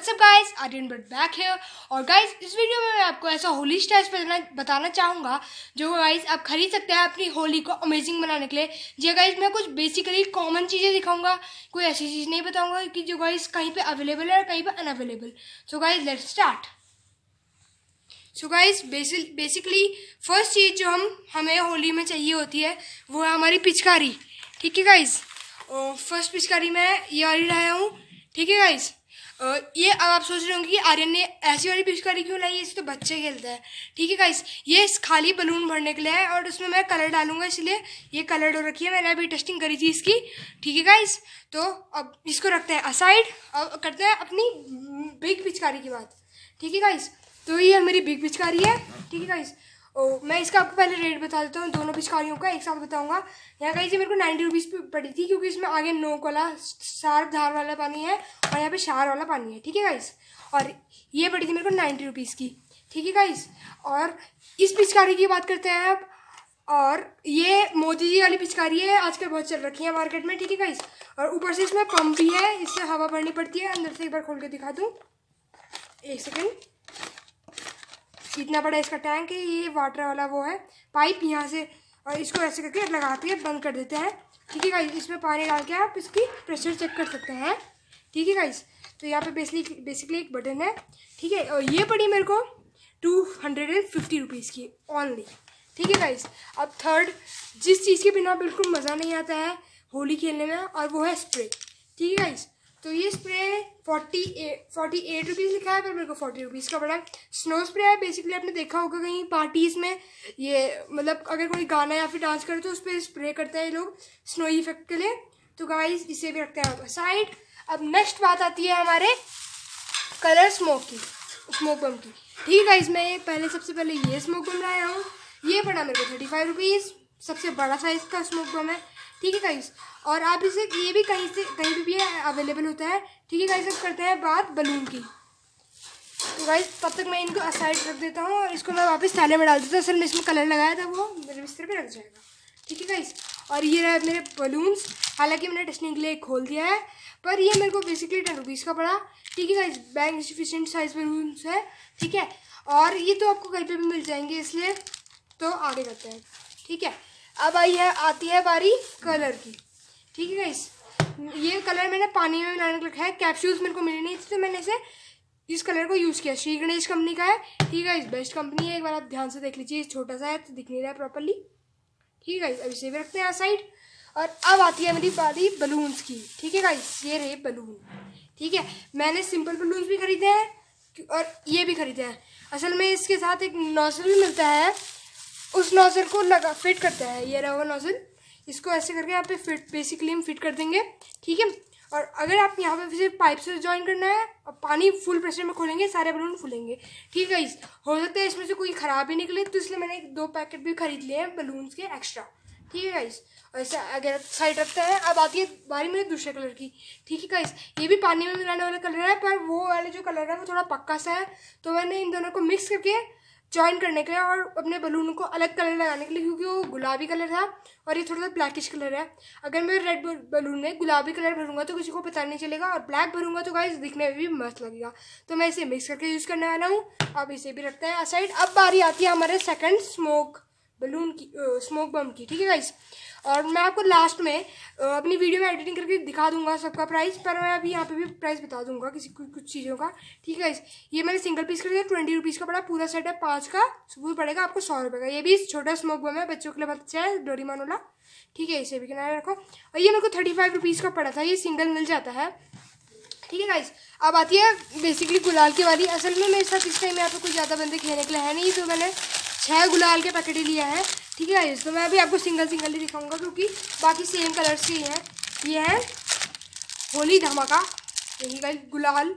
Aryan but back है और guys इस वीडियो में मैं आपको ऐसा होली स्टाइल्स बताना बताना चाहूँगा, जो गाइज़ आप खरीद सकते हैं अपनी होली को अमेजिंग बनाने के लिए। जी गाइज़ मैं कुछ बेसिकली कॉमन चीज़ें दिखाऊँगा, कोई ऐसी चीज़ नहीं बताऊँगा कि जो गाइज़ कहीं पे अवेलेबल है और कहीं पे unavailable so guys let start so guys basically first चीज़ जो हम, हमें होली में चाहिए होती है, वो है हमारी पिचकारी। ठीक है गाइज़ फ़र्स्ट पिचकारी मैं ये वाली लाया हूँ। ठीक है गाइज़ ये अब आप सोच रहे होंगे कि आर्यन ने ऐसी वाली पिचकारी क्यों लाई इसे तो बच्चे खेलते हैं। ठीक है गाइस ये इस खाली बलून भरने के लिए है और उसमें मैं कलर डालूँगा, इसलिए ये कलर हो रखी है। मैंने अभी टेस्टिंग करी थी इसकी। ठीक है गाइस तो अब इसको रखते हैं असाइड अब करते हैं अपनी बिग पिचकारी की बात। ठीक है गाइस तो ये मेरी बिग पिचकारी है। ठीक है गाइस ओ, मैं इसका आपको पहले रेट बता देता हूँ, दोनों पिचकारियों का, एक साथ बताऊँगा। यहाँ कहीं से मेरे को नाइन्टी रुपीज़ पड़ी थी, क्योंकि इसमें आगे नोक वाला शार्प धार वाला पानी है, और यहाँ पे शार वाला पानी है, ठीक है गाइस और ये पड़ी थी मेरे को नाइन्टी रुपीज़ की, ठीक है गाइस और इस पिचकारी की बात करते हैं आप और ये मोदी जी वाली पिचकारी है, आजकल बहुत चल रखी है मार्केट में, ठीक है गाइस और ऊपर से इसमें पंप भी है, इससे हवा भरनी पड़ती है, अंदर से एक बार खोल के दिखा दूँ। एक सेकेंड इतना बड़ा इसका टैंक है, ये वाटर वाला वो है, पाइप यहाँ से, और इसको ऐसे करके लगाते हैं, बंद कर देते हैं। ठीक है गाइस इसमें पानी डाल के आप इसकी प्रेशर चेक कर सकते हैं। ठीक है गाइस तो यहाँ पे बेसिकली बेसिकली एक बटन है। ठीक है, और ये पड़ी मेरे को two hundred and fifty rupees की ऑनली ठीक है गाइस अब थर्ड जिस चीज़ के बिना बिल्कुल मज़ा नहीं आता है होली खेलने में, और वो है स्प्रे ठीक है गाइस तो ये spray forty forty eight rupees लिखा है, पर मेरे को फोर्टी रुपीज़ का पड़ा। स्नो स्प्रे है बेसिकली आपने देखा होगा कहीं पार्टीज़ में, ये मतलब अगर कोई गाना या फिर डांस करे तो उस पर स्प्रे करते हैं ये लोग स्नो इफ़ेक्ट के लिए। तो गाइस इसे भी रखते हैं साइड अब नेक्स्ट बात आती है हमारे कलर स्मोक की स्मोक बम की। ठीक है, इसमें पहले, सबसे पहले ये स्मोक बम लाया हूँ। ये पड़ा मेरे को थर्टी फाइव रुपीज़ सबसे बड़ा साइज़ का स्मोक बम है। ठीक है गाइस और आप इसे ये भी कहीं से कहीं भी, भी अवेलेबल होता है। ठीक है गाइस अब करते हैं बात बलून की। तो गाइस तब तक मैं इनको असाइड रख देता हूँ और इसको मैं वापस थाले में डाल देता हूँ। असल में इसमें कलर लगाया था वो मेरे बिस्तर पर रख जाएगा। ठीक है गाइस और ये रहा मेरे बलून्स हालाँकि मैंने टेस्टिंग के लिए खोल दिया है पर ये मेरे को बेसिकली टेन रुपीज़ का पड़ा। ठीक है guys bank sufficient size balloons है। ठीक है? और ये तो आपको कहीं पर भी मिल जाएँगे इसलिए तो आगे करते हैं। ठीक है? अब आई है, आती है बारी कलर की। ठीक है गाइस ये कलर मैंने पानी में मिलाने को रखा है। कैप्सूल्स मेरे को मिले नहीं थे तो मैंने इसे इस कलर को यूज़ किया। श्री गणेश कंपनी का है। ठीक है इस बेस्ट कंपनी है। एक बार आप ध्यान से देख लीजिए। छोटा सा है तो दिख नहीं रहा है प्रॉपरली ठीक है अब इसे भी रखते हैं साइड और अब आती है मेरी बारी बलून्स की। ठीक है गाइस ये रहे बलून ठीक है? मैंने सिंपल बलून्स भी खरीदे हैं, और ये भी खरीदे हैं। असल में इसके साथ एक नोजल भी मिलता है। उस नोजल को लगा फिट करता है, ये रहा हुआ नोजल। इसको ऐसे करके यहाँ पे फिट बेसिकली हम फिट कर देंगे, ठीक है? और अगर आप यहाँ पे सिर्फ़ पाइप से ज्वाइन करना है, और पानी फुल प्रेशर में खोलेंगे, सारे बलून फूलेंगे, ठीक है हो सकता है इसमें से कोई ख़राब ही निकले तो इसलिए मैंने दो पैकेट भी खरीद लिए हैं बलून्स के एक्स्ट्रा ठीक है गाइस और ऐसे अगर साइड रखता है, अब आती है बारी मेरे दूसरे कलर की, ठीक है गाइस ये भी पानी में मिलाने वाला कलर है, पर वो वाले जो कलर है, वो थोड़ा पक्का सा है तो मैंने इन दोनों को मिक्स करके ज्वाइन करने के लिए और अपने बलून को अलग कलर लगाने के लिए, क्योंकि वो गुलाबी कलर था और ये थोड़ा सा ब्लैकिश कलर है। अगर मैं रेड बलून में गुलाबी कलर भरूँगा तो किसी को पता नहीं चलेगा और ब्लैक भरूँगा तो गाइस दिखने में भी मस्त लगेगा। तो मैं इसे मिक्स करके यूज़ करने वाला हूँ। अब इसे भी रखते हैं। साइड अब बारी आती है हमारे सेकेंड स्मोक बलून की स्मोक बम की, ठीक है गाइस और मैं आपको लास्ट में अपनी वीडियो में एडिटिंग करके दिखा दूँगा सबका प्राइस पर मैं अभी यहाँ पे भी प्राइस बता दूँगा किसी कुछ चीज़ों का, ठीक है गाइस ये मैंने सिंगल पीस कर दिया ट्वेंटी रुपीज़ का पड़ा, पूरा सेट है, पाँच का, वो पड़ेगा आपको सौ रुपये का। ये भी छोटा स्मोक बम है, बच्चों के लिए बहुत अच्छा है डोरीमान वाला ठीक है? इसे भी किनारे रखो। और ये मेरे को थर्टी फाइव रुपीज़ का पड़ा था, ये सिंगल मिल जाता है, ठीक है गाइस अब आती है बेसिकली गुलाल की वाली। असल में मेरे साथ इस टाइम यहाँ पे कुछ ज़्यादा बंदे खेलने के लिए है नहीं तो मैंने छः गुलाल के पैकेट ही लिया है। ठीक है तो मैं अभी आपको सिंगल सिंगल ही दिखाऊँगा क्योंकि बाकी सेम कलर्स ही हैं। ये है होली धमाका। यही गाइस गुलाल।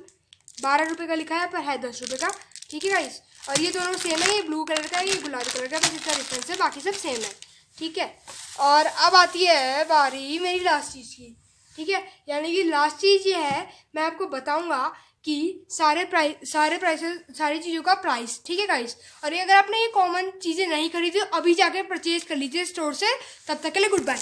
बारह रुपये का लिखा है पर है दस रुपये का। ठीक है गाइस और ये दोनों सेम है, ये ब्लू कलर का है, ये गुलाबी कलर का बस इसका डिफरेंस है, बाकी सब सेम है। ठीक है, और अब आती है बारी मेरी लास्ट चीज़ की। ठीक है, यानी कि लास्ट चीज़ ये है, मैं आपको बताऊँगा कि सारे प्राइस सारे प्राइसेस सारी चीज़ों का प्राइस ठीक है गाइस और ये अगर आपने ये कॉमन चीज़ें नहीं खरीदी, अभी जाके परचेज कर लीजिए स्टोर से, तब तक के लिए गुड बाय